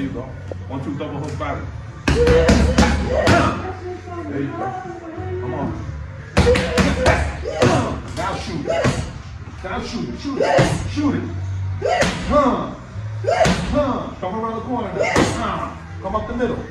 You go. One, two, double hook body. There you go. Come on. Now shoot. Now shoot it. Shoot it. Shoot it. Huh. Huh. Come around the corner. Huh. Come up the middle.